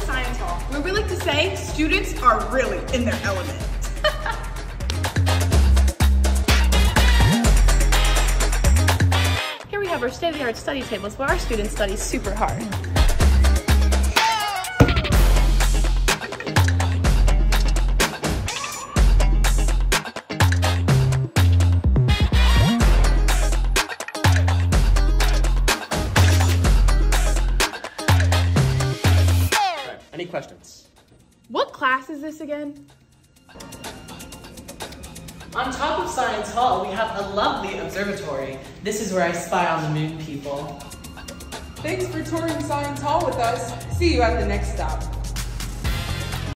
Science Hall, where we like to say students are really in their element. Here we have our state-of-the-art study tables where our students study super hard. Any questions? What class is this again? On top of Science Hall, we have a lovely observatory. This is where I spy on the moon people. Thanks for touring Science Hall with us. See you at the next stop.